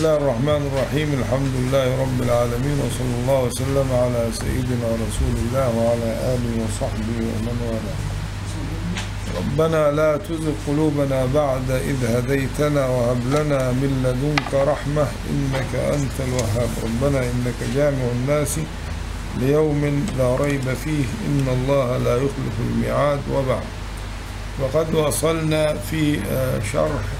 الله الرحمن الرحيم الحمد لله رب العالمين وصلى الله وسلم على سيدنا رسول الله وعلى آله وصحبه ومن والاه ربنا لا تزغ قلوبنا بعد إذ هديتنا وهب لنا من لدنك رحمة إنك أنت الوهاب ربنا إنك جامع الناس ليوم لا ريب فيه إن الله لا يخلف الميعاد وبعد وقد وصلنا في شرح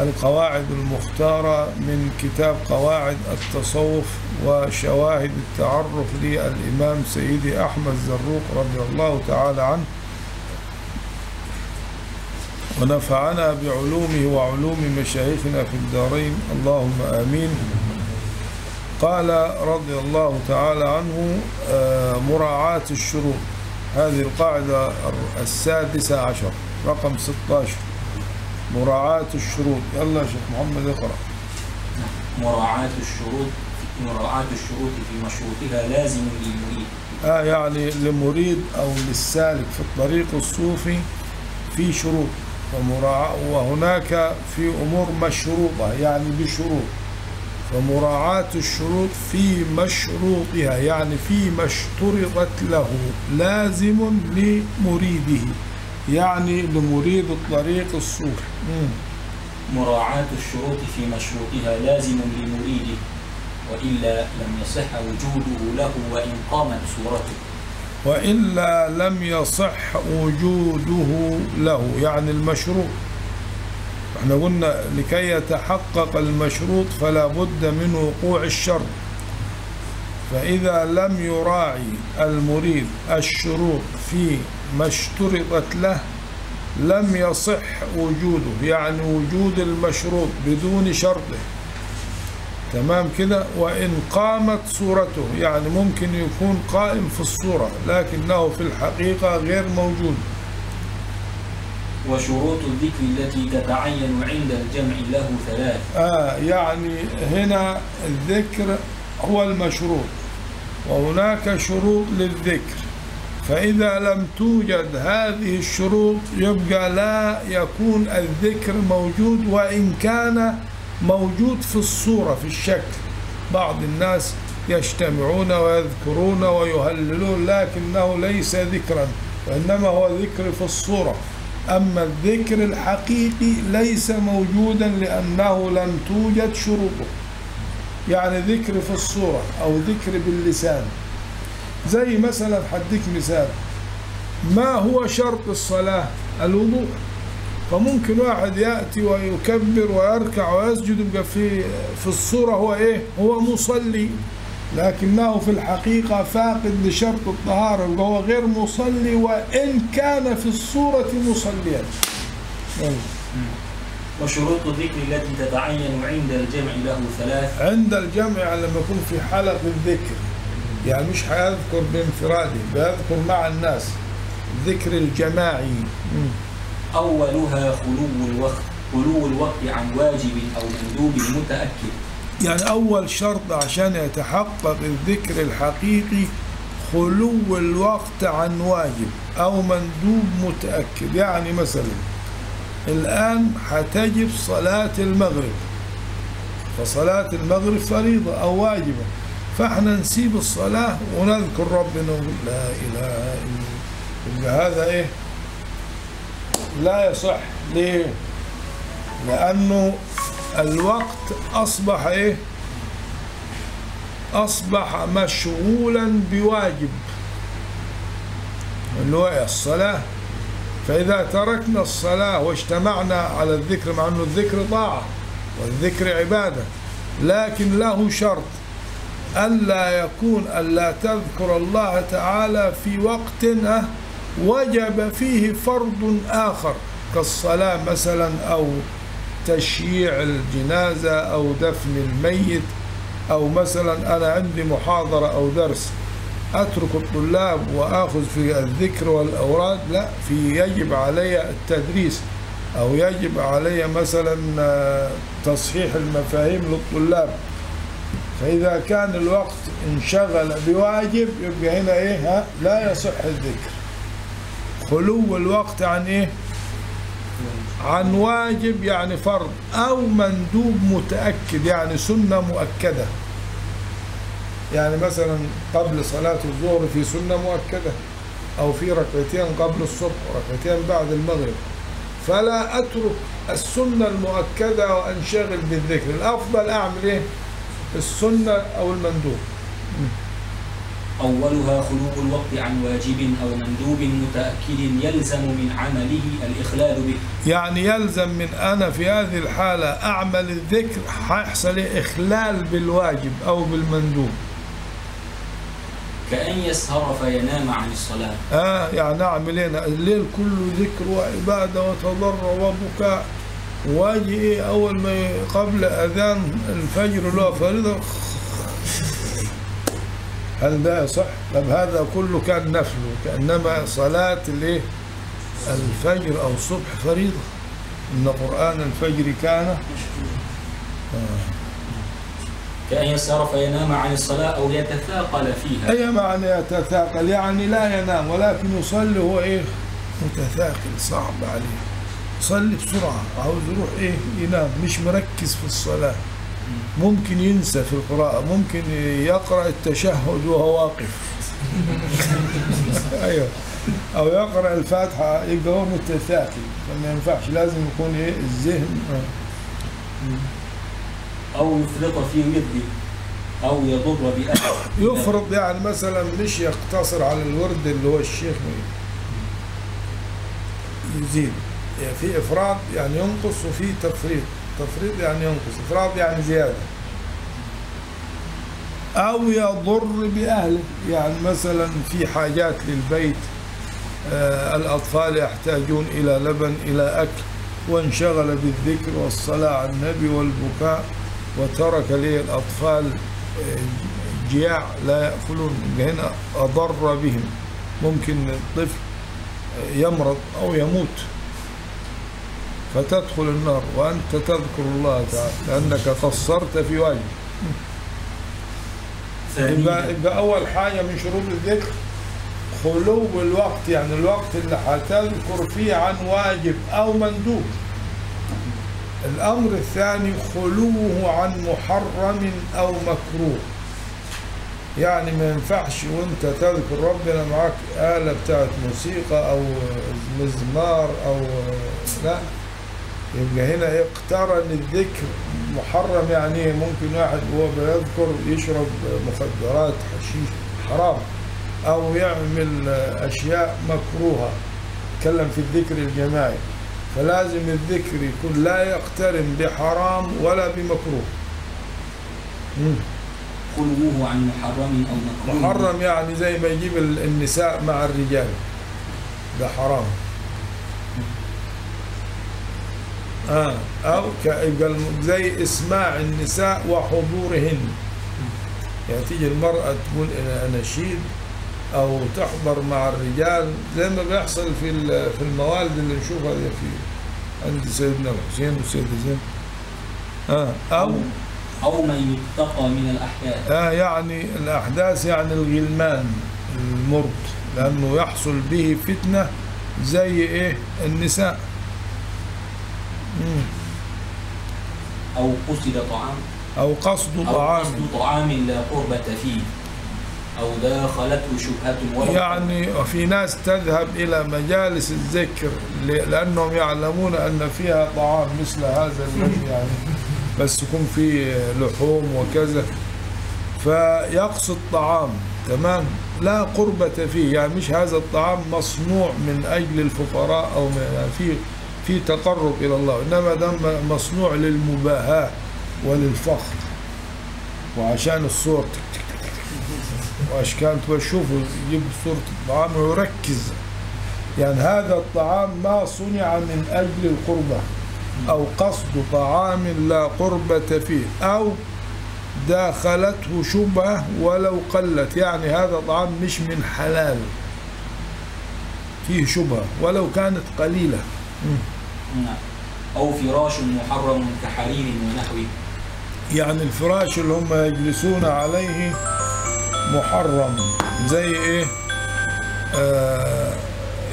القواعد المختارة من كتاب قواعد التصوف وشواهد التعرف للإمام سيدي أحمد زروق رضي الله تعالى عنه. ونفعنا بعلومه وعلوم مشايخنا في الدارين. اللهم آمين. قال رضي الله تعالى عنه آه، مراعاة الشروط. هذه القاعدة السادسة عشر رقم 16 مراعاة الشروط. يلا يا شيخ محمد اقرأ. مراعاة الشروط مراعاة الشروط في مشروطها لازم للمريد. آه يعني لمريد أو للسالك في الطريق الصوفي في شروط. ومراعاة وهناك في أمور مشروطة يعني بشروط. فمراعاة الشروط في مشروطها يعني في ما اشترطت له لازم لمريده. يعني لمريد الطريق الصوفي. مراعاة الشروط في مشروطها لازم لمريده وإلا لم يصح وجوده له وإن قامت صورته وإلا لم يصح وجوده له يعني المشروط. إحنا قلنا لكي يتحقق المشروط فلا بد من وقوع الشرط. فإذا لم يراعي المريد الشروط في ما اشترطت له لم يصح وجوده يعني وجود المشروط بدون شرطه. تمام كده؟ وإن قامت صورته يعني ممكن يكون قائم في الصورة لكنه في الحقيقة غير موجود. وشروط الذكر التي تتعين عند الجمع له ثلاث. آه يعني هنا الذكر هو المشروط وهناك شروط للذكر. فإذا لم توجد هذه الشروط يبقى لا يكون الذكر موجود وإن كان موجود في الصورة في الشكل. بعض الناس يجتمعون ويذكرون ويهللون لكنه ليس ذكرا وإنما هو ذكر في الصورة. أما الذكر الحقيقي ليس موجودا لأنه لم توجد شروطه. يعني ذكر في الصورة أو ذكر باللسان. زي مثلا حديك مثال ما هو شرط الصلاة؟ الوضوء. فممكن واحد يأتي ويكبر ويركع ويسجد يبقى في في الصورة هو إيه؟ هو مصلي. لكنه في الحقيقة فاقد لشرط الطهارة يبقى هو غير مصلي وإن كان في الصورة مصليا. يلا. وشروط الذكر التي تتعين عند الجمع له ثلاث. عند الجمع لما يكون في حلقة الذكر. يعني مش هيذكر بانفراده بيذكر مع الناس الذكر الجماعي. أولها خلو الوقت خلو الوقت عن واجب أو مندوب متأكد يعني أول شرط عشان يتحقق الذكر الحقيقي خلو الوقت عن واجب أو مندوب متأكد. يعني مثلا الآن هتجب صلاة المغرب فصلاة المغرب فريضة أو واجبة. فاحنا نسيب الصلاة ونذكر ربنا ونقول لا إله إلا يبقى هذا إيه؟ لا يصح. ليه؟ لأنه الوقت أصبح إيه؟ أصبح مشغولا بواجب. اللي هو الصلاة. فإذا تركنا الصلاة واجتمعنا على الذكر مع أنه الذكر طاعة والذكر عبادة لكن له شرط. ألا يكون ألا تذكر الله تعالى في وقت أه وجب فيه فرض آخر كالصلاة مثلا أو تشييع الجنازة أو دفن الميت أو مثلا أنا عندي محاضرة أو درس أترك الطلاب وآخذ في الذكر والأوراد؟ لا في يجب علي التدريس أو يجب علي مثلا آه، تصحيح المفاهيم للطلاب. فإذا كان الوقت انشغل بواجب يبقى هنا إيه؟ ها؟ لا يصح الذكر. خلو الوقت عن إيه؟ عن واجب يعني فرض أو مندوب متأكد يعني سنة مؤكدة. يعني مثلا قبل صلاة الظهر في سنة مؤكدة أو في ركعتين قبل الصبح وركعتين بعد المغرب. فلا أترك السنة المؤكدة وأنشغل بالذكر. الأفضل أعمل إيه؟ السنة أو المندوب. أولها خلو الوقت عن واجب أو مندوب متأكد يلزم من عمله الإخلال به. يعني يلزم من أنا في هذه الحالة أعمل الذكر هيحصل إيه؟ إخلال بالواجب أو بالمندوب. كأن يسهر فينام عن الصلاة. آه يعني أعمل إيه الليل كله ذكر وعبادة وتضرع وبكاء. واجي أول ما قبل أذان الفجر له فريضة. هل ده صح؟ طب هذا كله كان نفل كأنما صلاة الإيه؟ الفجر أو الصبح فريضة. إن قرآن الفجر كان. كأن يسهر فينام عن الصلاة أو يتثاقل فيها. أي معنى يتثاقل؟ يعني لا ينام ولكن يصلي هو إيه؟ متثاقل صعب عليه. يصلي بسرعة. عاوز يروح إيه؟ ينام. مش مركز في الصلاة. ممكن ينسى في القراءة. ممكن يقرأ التشهد وهو واقف. أيوه. أو يقرأ الفاتحة. يبقى هو متثاقل فما ينفعش. لازم يكون إيه؟ الذهن. آه. أو يفرط في ورد أو يضر بأهل يفرض يعني مثلا مش يقتصر على الورد اللي هو الشيخ. يزيد. يعني في إفراط يعني ينقص وفي تفريط. تفريط يعني ينقص إفراط يعني زيادة. أو يضر بأهله يعني مثلا في حاجات للبيت آه الأطفال يحتاجون إلى لبن إلى أكل وانشغل بالذكر والصلاة على النبي والبكاء وترك لي الأطفال آه، جياع لا يأكلون. هنا أضر بهم. ممكن الطفل يمرض أو يموت. فتدخل النار وأنت تذكر الله تعالى لأنك قصرت في واجب يبقى, يبقى أول حاجة من شروط الذكر خلو الوقت يعني الوقت اللي هتذكر فيه عن واجب أو مندوب. الأمر الثاني خلوه عن محرم أو مكروه. يعني ما ينفعش وأنت تذكر ربنا معاك آلة بتاعت موسيقى أو مزمار أو لا. يبقى هنا اقترن الذكر محرم يعني؟ ممكن واحد وهو بيذكر يشرب مخدرات حشيش حرام أو يعمل أشياء مكروهة. يتكلم في الذكر الجماعي. فلازم الذكر يكون لا يقترن بحرام ولا بمكروه. خلوه عن محرم أو مكروه. محرم يعني زي ما يجيب ال- النساء مع الرجال. ده حرام. آه. أو يبقى زي إسماع النساء وحضورهن. يعني تيجي المرأة تقول أنا أناشيد أو تحضر مع الرجال زي ما بيحصل في في الموالد اللي نشوفها في عند سيدنا الحسين وسيدنا زين. آه. أو أو من يتقى من الأحداث. آه يعني الأحداث يعني الغلمان المرض لأنه يحصل به فتنة زي إيه؟ النساء. مم. أو قصد طعام. أو قصد أو طعام. قصد طعام لا قربة فيه. أو داخلته شبهة ولو يعني في ناس تذهب إلى مجالس الذكر لأنهم يعلمون أن فيها طعام مثل هذا الذي يعني بس يكون فيه لحوم وكذا. فيقصد طعام تمام؟ لا قربة فيه. يعني مش هذا الطعام مصنوع من أجل الفقراء أو من يعني في في تقرب إلى الله إنما ده مصنوع للمباهاة وللفخر. وعشان الصور. وأشكال تشوفوا يجيب صورة الطعام ويركز. يعني هذا الطعام ما صنع من أجل القربة أو قصد طعام لا قربة فيه أو داخلته شبهة ولو قلت. يعني هذا طعام مش من حلال فيه شبهة ولو كانت قليلة. نعم. أو فراش محرم كحرير ونحوه. يعني الفراش اللي هم يجلسون عليه محرم. زي إيه؟ آه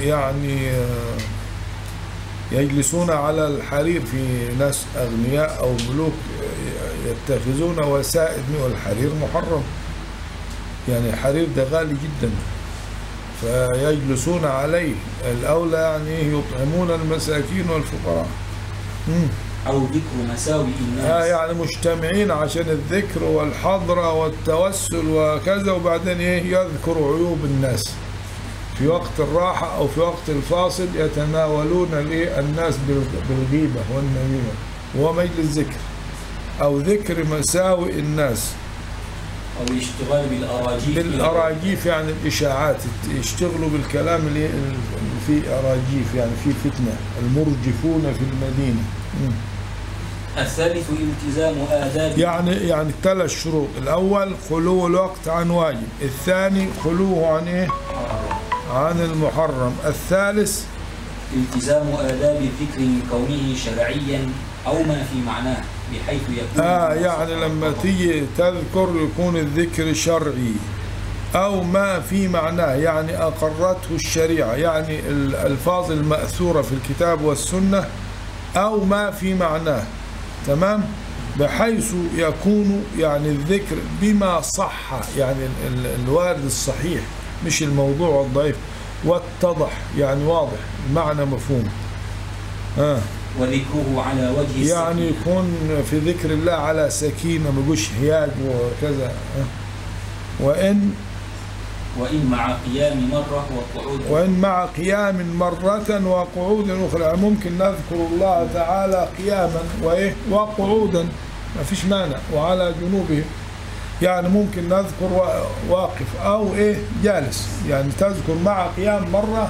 يعني آه يجلسون على الحرير. في ناس أغنياء أو ملوك يتخذون وسائد من الحرير محرم. يعني الحرير ده غالي جدا. فيجلسون عليه. الأولى يعني يطعمون المساكين والفقراء. مم. أو ذكر مساوئ الناس. آه يعني مجتمعين عشان الذكر والحضرة والتوسل وكذا وبعدين إيه يذكر عيوب الناس. في وقت الراحة أو في وقت الفاصل يتناولون الناس بال- بالغيبة والنميمة. وهو مجلس ذكر. أو ذكر مساوئ الناس. أو الاشتغال بالأراجيف. بالأراجيف يعني الإشاعات يشتغلوا بالكلام اللي فيه أراجيف يعني فيه فتنة. المرجفون في المدينة. مم. الثالث التزام آداب. يعني يعني ثلاث شروط. الأول خلو الوقت عن واجب. الثاني خلوه عن إيه؟ عن المحرم. الثالث التزام آداب الذكر من كونه شرعيا أو ما في معناه. بحيث يكون آه يعني لما تيجي تذكر يكون الذكر شرعي أو ما في معناه يعني أقرته الشريعة يعني الألفاظ المأثورة في الكتاب والسنة أو ما في معناه تمام؟ بحيث يكون يعني الذكر بما صح يعني ال- ال- الوارد الصحيح مش الموضوع الضعيف واتضح يعني واضح المعنى مفهوم. آه. وذكره على وجه يعني السكينة. يكون في ذكر الله على سكينة ما يقولش هياج وكذا. وإن وإن مع قيام مرة وقعود. وإن مع قيام مرة وقعود أخرى. يعني ممكن نذكر الله تعالى قياما وإيه؟ وقعودا. ما فيش مانع. وعلى جنوبهم يعني ممكن نذكر وا- واقف. أو إيه؟ جالس. يعني تذكر مع قيام مرة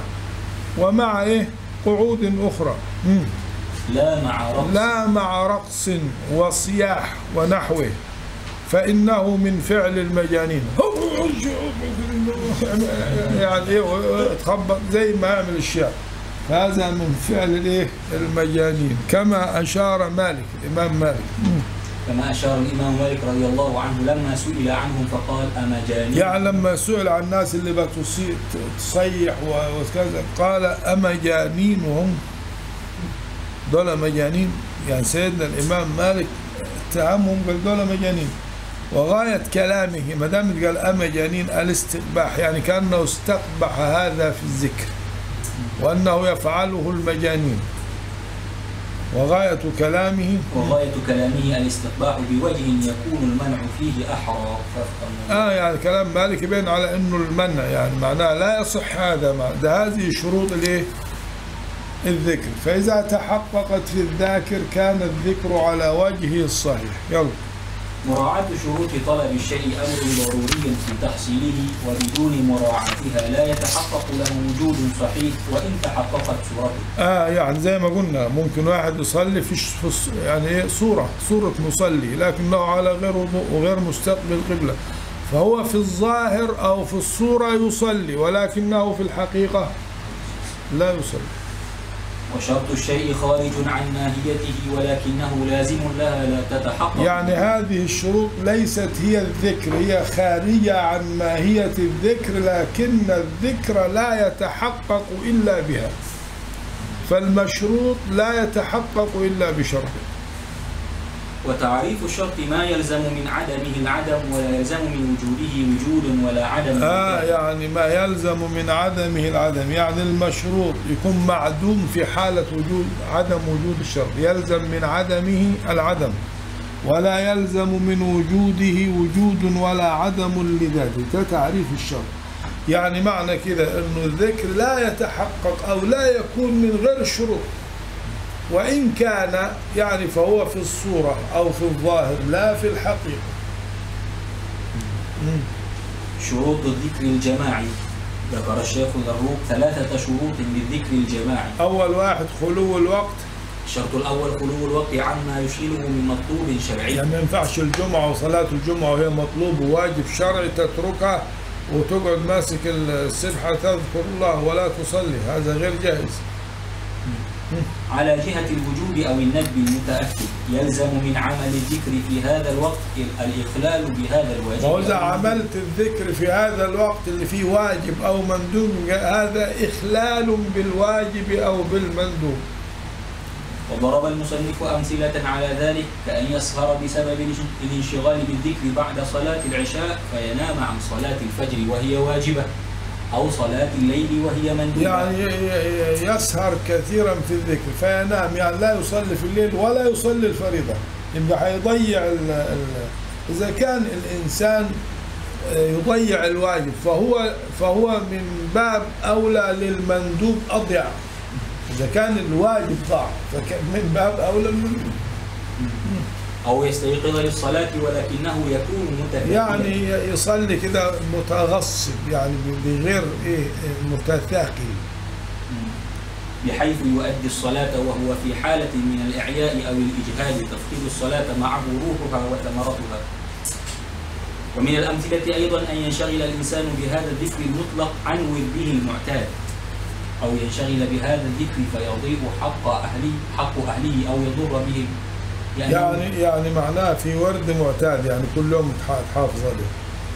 ومع إيه؟ قعود أخرى. مم. لا مع رقص. لا مع رقص وصياح ونحوه فإنه من فعل المجانين. يعني إيه تخبط زي ما يعمل الشعر. هذا من فعل الايه المجانين. كما أشار مالك الإمام مالك. كما أشار الإمام مالك رضي الله عنه لما سئل عنهم فقال أمجانين يعني لما سئل عن الناس اللي بتصي- تصيح وكذا قال أمجانين هم دول مجانين. يعني سيدنا الإمام مالك اتهمهم قال دول مجانين. وغاية كلامه ما دام قال أمجانين الاستقباح يعني كأنه استقبح هذا في الذكر وأنه يفعله المجانين. وغاية كلامه وغاية كلامه الاستقباح بوجه يكون المنع فيه أحرى. آه يعني كلام مالك يبين على إنه المنع يعني معناه لا يصح هذا ده هذه شروط الإيه؟ الذكر. فإذا تحققت في الذاكر كان الذكر على وجهه الصحيح. يلا. مراعاة شروط طلب الشيء أمر ضروري في تحصيله وبدون مراعاتها لا يتحقق له وجود صحيح وإن تحققت صورته. آه يعني زي ما قلنا ممكن واحد يصلي في يعني إيه صورة صورة مصلي لكنه على غير وضوء وغير مستقبل قبلة فهو في الظاهر أو في الصورة يصلي ولكنه في الحقيقة لا يصلي. وشرط الشيء خارج عن ماهيته ولكنه لازم لها لا تتحقق. يعني هذه الشروط ليست هي الذكر هي خارجة عن ماهية الذكر لكن الذكر لا يتحقق إلا بها. فالمشروط لا يتحقق إلا بشرطه. وتعريف الشرط ما يلزم من عدمه العدم ولا يلزم من وجوده وجود ولا عدم. آه يعني ما يلزم من عدمه العدم يعني المشروط يكون معدوم في حالة وجود عدم وجود الشرط. يلزم من عدمه العدم ولا يلزم من وجوده وجود ولا عدم لذاته. ده تعريف الشرط. يعني معنى كده إنه الذكر لا يتحقق أو لا يكون من غير الشروط وإن كان يعني فهو في الصورة أو في الظاهر لا في الحقيقة. شروط الذكر الجماعي ذكر الشيخ الزروق ثلاثة شروط للذكر الجماعي أول واحد خلو الوقت. الشرط الأول خلو الوقت عما يشغله من مطلوب شرعي. يعني ما ينفعش الجمعة وصلاة الجمعة وهي مطلوب وواجب شرعي تتركها وتقعد ماسك السبحة تذكر الله ولا تصلي. هذا غير جائز. على جهة الوجوب أو الندب المتأكد يلزم من عمل الذكر في هذا الوقت الإخلال بهذا الواجب. وإذا عملت الذكر في هذا الوقت اللي فيه واجب أو مندوب هذا إخلال بالواجب أو بالمندوب. وضرب المصنف أمثلة على ذلك كأن يسهر بسبب الانشغال بالذكر بعد صلاة العشاء فينام عن صلاة الفجر وهي واجبة. أو صلاة الليل وهي مندوبة. يعني يسهر كثيرا في الذكر. فينام يعني لا يصلي في الليل ولا يصلي الفريضة. يبقى هيضيع ال ال إذا كان الإنسان آه، يضيع الواجب فهو فهو من باب أولى للمندوب أضيع. إذا كان الواجب ضاع فكان من باب أولى المندوب أو يستيقظ للصلاة ولكنه يكون متفائلا يعني يصلي كده متغصب يعني بغير إيه متثاقل بحيث يؤدي الصلاة وهو في حالة من الإعياء أو الإجهاد تفقد الصلاة معه روحها وثمرتها. ومن الأمثلة أيضا أن ينشغل الإنسان بهذا الذكر المطلق عن ورده المعتاد. أو ينشغل بهذا الذكر فيضيء حق أهله حق أهله أو يضر بهم. يعني يعني معناه في ورد معتاد يعني كل يوم تح- تحافظ عليه.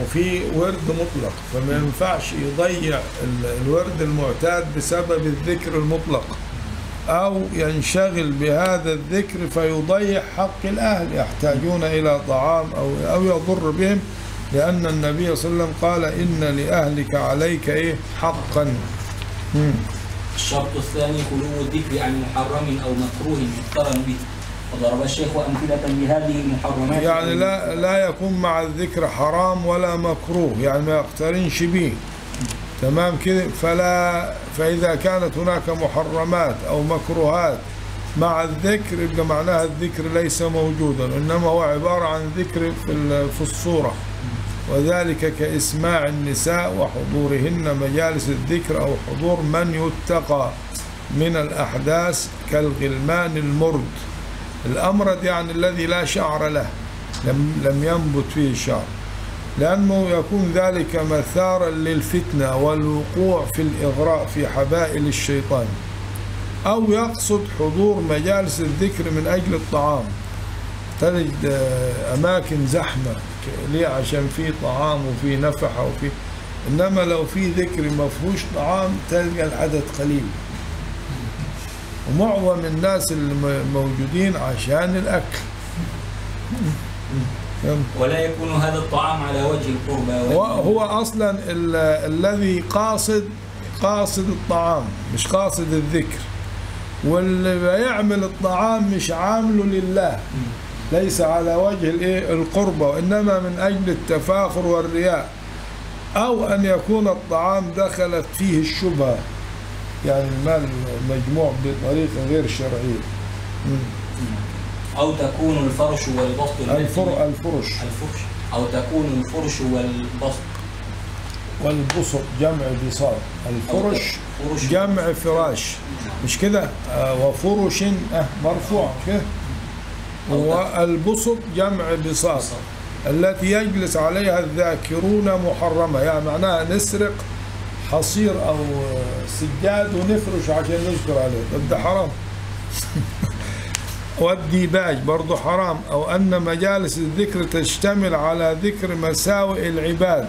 وفي ورد مطلق فما ينفعش يضيع ال- الورد المعتاد بسبب الذكر المطلق. أو ينشغل بهذا الذكر فيضيع حق الأهل يحتاجون إلى طعام أو أو يضر بهم لأن النبي صلى الله عليه وسلم قال إن لأهلك عليك إيه؟ حقا. الشرط الثاني خلو الذكر عن محرم أو مكروه مقترن به. وضرب الشيخ أمثلة لهذه المحرمات. يعني لا لا يكون مع الذكر حرام ولا مكروه يعني ما يقترنش به. تمام كده؟ فلا فإذا كانت هناك محرمات أو مكروهات مع الذكر يبقى معناها الذكر ليس موجودا إنما هو عبارة عن ذكر في في الصورة. وذلك كإسماع النساء وحضورهن مجالس الذكر أو حضور من يتقى من الأحداث كالغلمان المرد. الأمرد يعني الذي لا شعر له لم, لم ينبت فيه شعر. لأنه يكون ذلك مثارا للفتنة والوقوع في الإغراء في حبائل الشيطان أو يقصد حضور مجالس الذكر من أجل الطعام. تجد آه، أماكن زحمة ليه؟ عشان في طعام وفي نفحة وفي إنما لو في ذكر ما فيهوش طعام تلقى العدد قليل. ومعظم الناس اللي م- موجودين عشان الأكل؟ ولا يكون هذا الطعام على وجه القربى. هو, ال- الذي قاصد قاصد الطعام مش قاصد الذكر. واللي بيعمل الطعام مش عامله لله ليس على وجه الإيه؟ القربة وإنما من أجل التفاخر والرياء أو أن يكون الطعام دخلت فيه الشبهة. يعني المال مجموع بطريقه غير شرعيه مم. أو تكون الفرش والبسط الفر الفرش. الفرش. أو تكون الفرش والبسط. والبسط جمع بساط. الفرش فرش. جمع فراش. مش كده؟ آه، وفرش آه مرفوع. كده؟ والبسط جمع بساط. التي يجلس عليها الذاكرون محرمة. يعني معناها نسرق حصير آه، سجاد ونفرش عشان نذكر عليه. طب ده حرام. والديباج برضو حرام. أو أن مجالس الذكر تشتمل على ذكر مساوئ العباد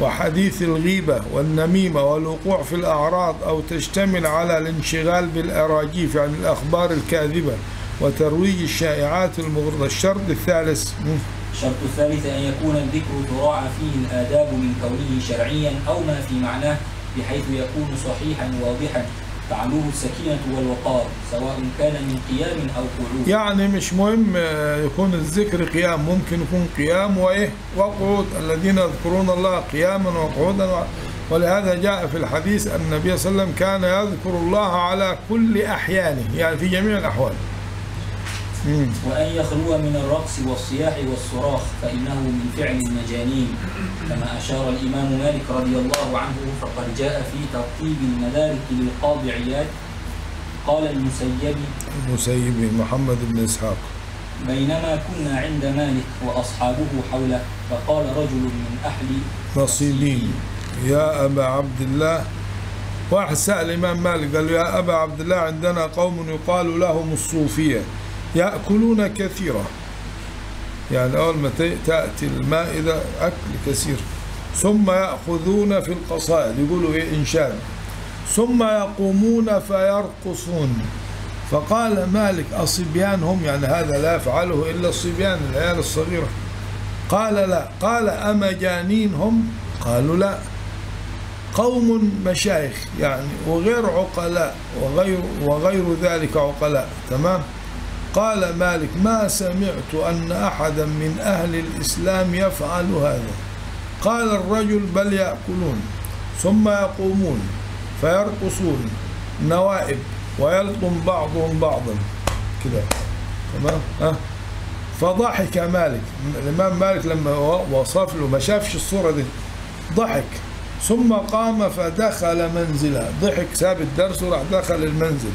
وحديث الغيبة والنميمة والوقوع في الأعراض أو تشتمل على الانشغال بالأراجيف يعني الأخبار الكاذبة وترويج الشائعات المغرضة. الشرط الثالث. الشرط الثالث أن يكون الذكر تراعى فيه الآداب من كونه شرعيا أو ما في معناه بحيث يكون صحيحا واضحا. تعلوه السكينة والوقار سواء كان من قيام أو قعود. يعني مش مهم آه، يكون الذكر قيام. ممكن يكون قيام وإيه؟ وقعود. الذين يذكرون الله قياما وقعودا ولهذا جاء في الحديث أن النبي صلى الله عليه وسلم كان يذكر الله على كل أحيانه يعني في جميع الأحوال. وأن يخلو من الرقص والصياح والصراخ فإنه من فعل المجانين. كما أشار الإمام مالك رضي الله عنه فقد جاء في ترتيب المدارك للقاضي عياد. قال المسيب المسيب محمد بن إسحاق. بينما كنا عند مالك وأصحابه حوله فقال رجل من أهل نصيبين. يا أبا عبد الله واحد سأل الإمام مالك قال له يا أبا عبد الله عندنا قوم يقال لهم الصوفية. يأكلون كثيرا. يعني أول ما تأتي المائدة أكل كثير. ثم يأخذون في القصائد. يقولوا إيه؟ إنشاد. ثم يقومون فيرقصون. فقال مالك أصبيان هم يعني هذا لا يفعله إلا الصبيان العيال الصغيرة. قال لا. قال أمجانين هم؟ قالوا لا. قوم مشايخ يعني وغير عقلاء وغير وغير ذلك عقلاء. تمام؟ قال مالك ما سمعت أن أحدا من أهل الإسلام يفعل هذا. قال الرجل بل يأكلون ثم يقومون فيرقصون نوائب ويلطم بعضهم بعضا. كده. تمام؟ ها؟ فضحك مالك. الإمام مالك لما وصف له ما شافش الصورة دي. ضحك. ثم قام فدخل منزله. ضحك ساب الدرس وراح دخل المنزل.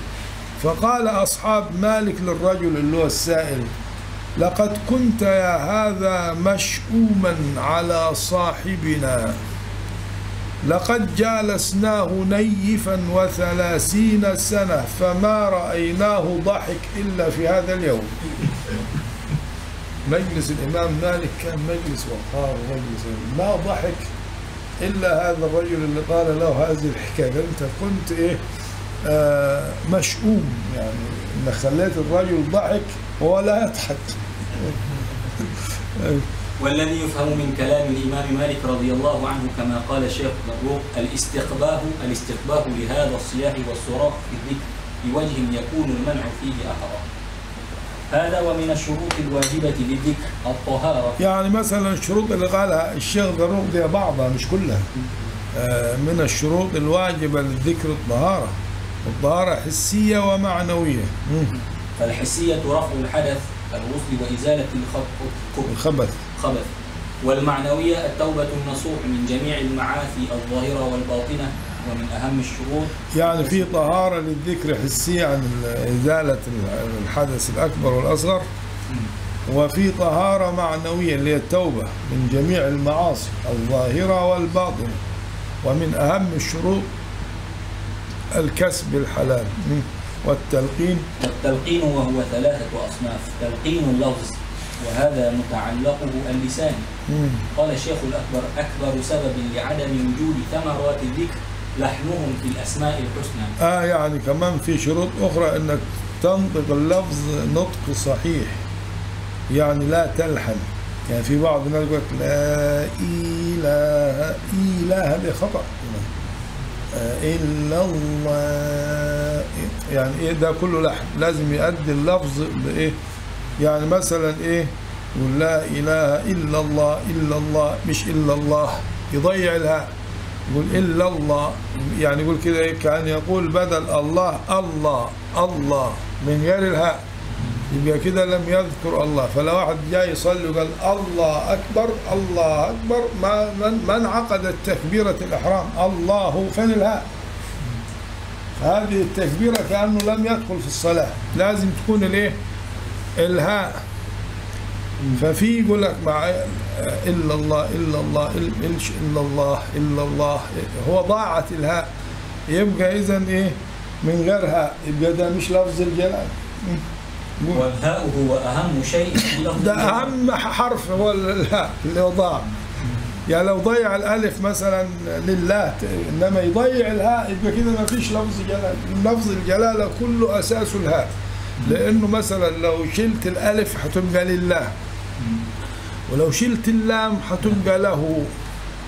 فقال أصحاب مالك للرجل اللي هو السائل لقد كنت يا هذا مشؤوما على صاحبنا. لقد جالسناه نيفا وثلاثين سنة فما رأيناه ضحك إلا في هذا اليوم. مجلس الإمام مالك كان مجلس وقار ومجلس ما ضحك إلا هذا الرجل اللي قال له هذه الحكاية. أنت كنت إيه؟ مشؤوم يعني إنك خليت الرجل ضحك وهو لا يضحك. والذي يفهم من كلام الإمام مالك رضي الله عنه كما قال الشيخ ضروق الاستقباه الاستقباه لهذا الصياح والصراخ في الذكر بوجه يكون المنع فيه أحرى. هذا ومن الشروط الواجبة للذكر الطهارة. يعني مثلا الشروط اللي قالها الشيخ ضروق دي بعضها مش كلها. آه من الشروط الواجبة للذكر الطهارة. الطهارة حسية ومعنوية. مم. فالحسية رفع الحدث الغسل وإزالة الخبث الخبث. خبث. والمعنوية التوبة النصوح من جميع المعاصي الظاهرة والباطنة ومن أهم الشروط. يعني في طهارة للذكر حسية عن إزالة الحدث الأكبر والأصغر. وفي طهارة معنوية اللي هي التوبة من جميع المعاصي الظاهرة والباطنة ومن أهم الشروط. الكسب الحلال والتلقين. والتلقين وهو ثلاثة أصناف. تلقين اللفظ وهذا متعلقه اللسان. مم. قال الشيخ الأكبر أكبر سبب لعدم وجود ثمرات الذكر لحنهم في الأسماء الحسنى. آه يعني كمان في شروط أخرى أنك تنطق اللفظ نطق صحيح. يعني لا تلحن. يعني في بعض الناس يقول لك لا إله إله هذه خطأ آه إلا الله. يعني إيه ده كله لحن؟ لازم يؤدي اللفظ بإيه؟ يعني مثلا إيه؟ يقول لا إله إلا الله إلا الله مش إلا الله. يضيع الهاء يقول إلا الله. يعني يقول كده إيه؟ كأن يقول بدل الله الله الله. من غير الهاء يبقى كده لم يذكر الله. فلو واحد جاي يصلي وقال الله أكبر الله أكبر. ما من, من عقدت تكبيرة الإحرام؟ الله. فين الهاء؟ هذه التكبيرة كأنه لم يدخل في الصلاة. لازم تكون الإيه؟ الهاء. ففي يقول لك مع إلا الله إلا الله إلش إلا الله إلا الله. هو ضاعت الهاء. يبقى اذا إيه؟ من غير هاء. يبقى ده مش لفظ الجلال. والهاء هو أهم شيء ده. أهم حرف هو الهاء اللي هو ضاع يعني لو ضيع الألف مثلا لله إنما يضيع الهاء يبقى كده ما فيش لفظ جلال. لفظ الجلالة كله اساسه الهاء. لأنه مثلا لو شلت الألف هتبقى لله. ولو شلت اللام هتبقى له.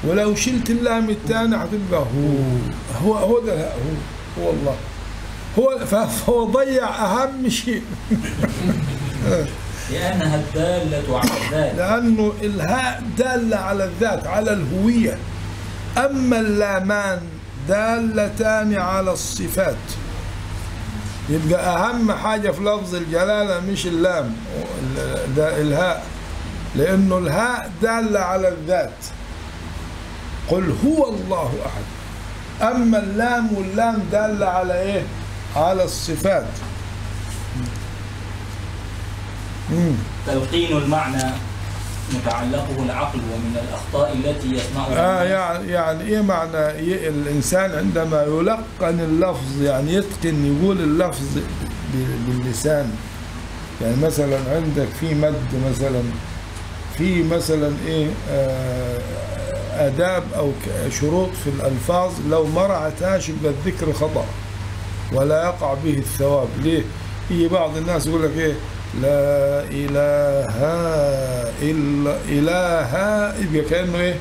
ولو شلت اللام الثاني هتبقى هو. هو هو ده هو. هو الله. هو فهو ضيع أهم شيء. لأنها الدالة على الذات. لأنه إلهاء دالة على الذات على الهوية. أما اللامان دالتان على الصفات. يبقى أهم حاجة في لفظ الجلالة مش اللام ال- ده إلهاء. لأنه إلهاء دالة على الذات. قل هو الله أحد. أما اللام واللام دالة على إيه؟ على الصفات مم. تلقين المعنى متعلقه العقل ومن الأخطاء التي يصنعها آه. يعني يعني إيه معنى ي- الإنسان عندما يلقن اللفظ يعني يتقن يقول اللفظ باللسان يعني مثلا عندك في مد مثلا في مثلا إيه آه آداب أو ك- شروط في الألفاظ لو ما رعتهاش يبقى الذكر خطأ ولا يقع به الثواب. ليه؟ يجي بعض الناس يقول لك إيه؟ لا إله الا إله يبقى كأنه إيه؟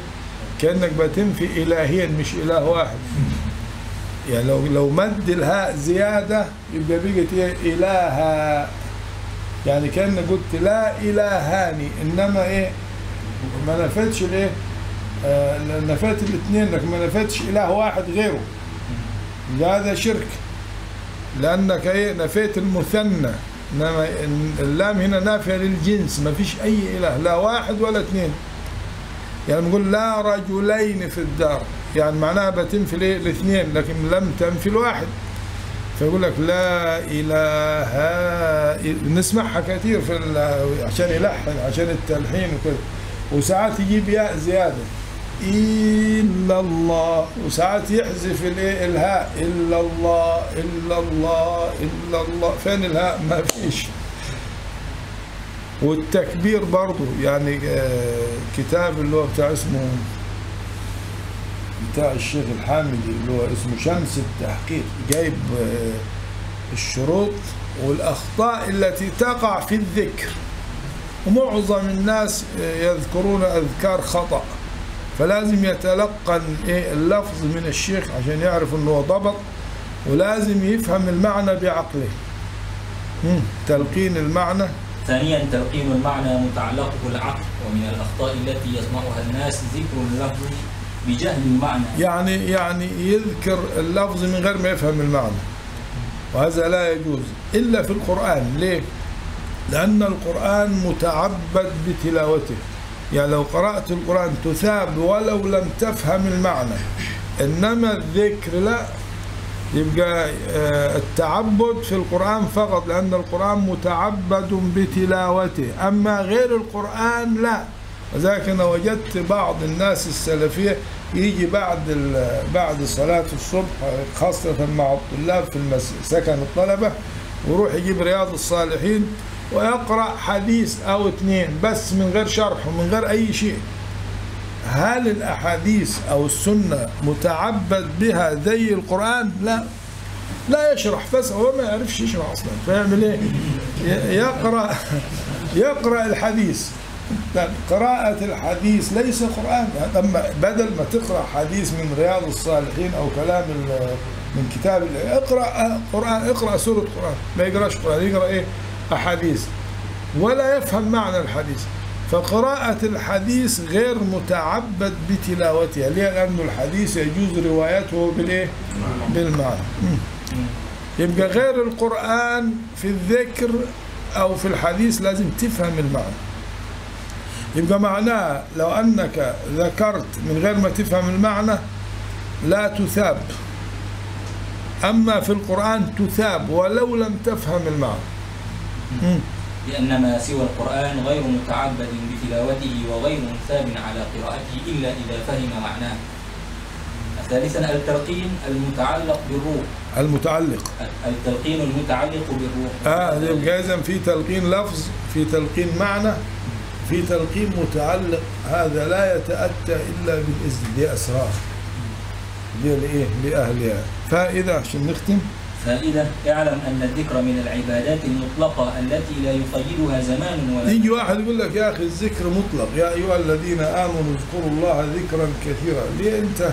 كأنك بتنفي الهين مش إله واحد. يعني لو لو مد الهاء زيادة يبقى بقت إيه؟ الها يعني كانك قلت لا الهاني إنما إيه؟ ما نفتش الإيه؟ آه نفيت الاثنين لكن ما نفتش إله واحد غيره. هذا شرك. لأنك إيه نفيت المثنى. إنما اللام هنا نافية للجنس ما فيش أي إله لا واحد ولا اثنين. يعني نقول لا رجلين في الدار يعني معناها بتنفي الاثنين لكن لم تنفي الواحد فيقول لك لا إله نسمعها كثير في عشان يلحن عشان التلحين وكده وساعات يجيب ياء زيادة. إلا الله. وساعات يحذف الإيه؟ الهاء. إلا الله. إلا الله. إلا الله. فين الهاء؟ ما فيش. والتكبير برضو. يعني كتاب اللي هو بتاع اسمه بتاع الشيخ الحامدي اللي هو اسمه شمس التحقيق. جايب الشروط والأخطاء التي تقع في الذكر. ومعظم الناس يذكرون أذكار خطأ. فلازم يتلقن إيه اللفظ من الشيخ عشان يعرف إنه هو ضبط ولازم يفهم المعنى بعقله. تلقين المعنى. ثانيا تلقين المعنى متعلقه العقل ومن الأخطاء التي يصنعها الناس ذكر اللفظ بجهل المعنى. يعني يعني يذكر اللفظ من غير ما يفهم المعنى. وهذا لا يجوز إلا في القرآن. ليه؟ لأن القرآن متعبد بتلاوته. يعني لو قرأت القرآن تثاب ولو لم تفهم المعنى إنما الذكر لا يبقى التعبد في القرآن فقط لأن القرآن متعبد بتلاوته أما غير القرآن لا. وذلك أنا وجدت بعض الناس السلفية يجي بعد بعد صلاة الصبح خاصة مع الطلاب في سكن الطلبة ويروح يجيب رياض الصالحين ويقرأ حديث أو اثنين بس من غير شرح ومن غير أي شيء. هل الأحاديث أو السنة متعبد بها زي القرآن؟ لا. لا يشرح بس هو ما يعرفش يشرح أصلا. فيعمل إيه؟ يقرأ يقرأ الحديث. قراءة الحديث ليس قرآن. أما بدل ما تقرأ حديث من رياض الصالحين أو كلام من كتاب اقرأ قرآن اقرأ سورة قرآن. ما يقرأش قرآن يقرأ إيه؟ أحاديث. ولا يفهم معنى الحديث. فقراءة الحديث غير متعبد بتلاوتها. ليه؟ لأن الحديث يجوز روايته بالإيه؟ بالمعنى. يبقى غير القرآن في الذكر أو في الحديث لازم تفهم المعنى. يبقى معناه لو أنك ذكرت من غير ما تفهم المعنى لا تثاب. أما في القرآن تثاب ولو لم تفهم المعنى. لأن ما سوى القرآن غير متعبد بتلاوته وغير مثاب على قراءته إلا إذا فهم معناه. ثالثا التلقين المتعلق بالروح. المتعلق. التلقين المتعلق بالروح. آه اذا في تلقين لفظ في تلقين معنى في تلقين متعلق. هذا لا يتأتى إلا بالإذن دي أسرار دي لإيه؟ لأهلها. فائدة عشان نختم. فائدة اعلم أن الذكر من العبادات المطلقة التي لا يقيدها زمان ولا يجي واحد يقول لك يا أخي الذكر مطلق. يا أيها الذين آمنوا اذكروا الله ذكرا كثيرا. ليه أنت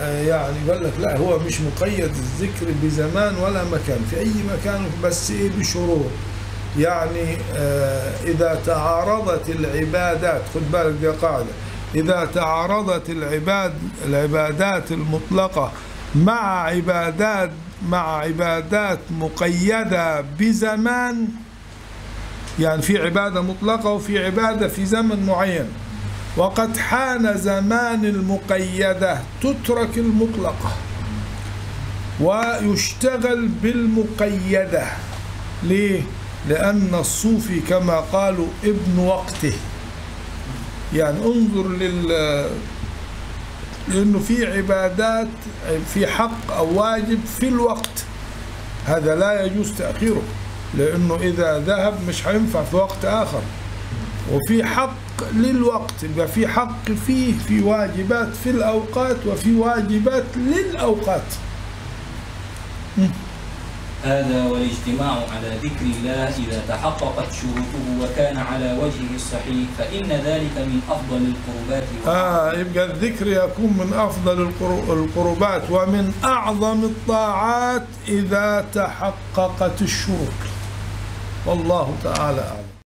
آه يعني يقول لك لا هو مش مقيد الذكر بزمان ولا مكان. في أي مكان بس إيه؟ بشروط. يعني آه إذا تعارضت العبادات خد بالك دي قاعدة. إذا تعارضت العباد العبادات المطلقة مع عبادات مع عبادات مقيدة بزمان. يعني في عبادة مطلقة وفي عبادة في زمن معين. وقد حان زمان المقيدة تترك المطلقة ويشتغل بالمقيدة. ليه؟ لأن الصوفي كما قالوا ابن وقته. يعني انظر لل لأنه في عبادات في حق أو واجب في الوقت. هذا لا يجوز تأخيره لأنه إذا ذهب مش هينفع في وقت آخر. وفي حق للوقت يبقى في حق فيه في واجبات في الأوقات وفي واجبات للأوقات. هذا والاجتماع على ذكر الله إذا تحققت شروطه وكان على وجهه الصحيح فإن ذلك من أفضل القربات آه يبقى الذكر يكون من أفضل القر- القربات ومن أعظم الطاعات إذا تحققت الشروط. والله تعالى أعلم.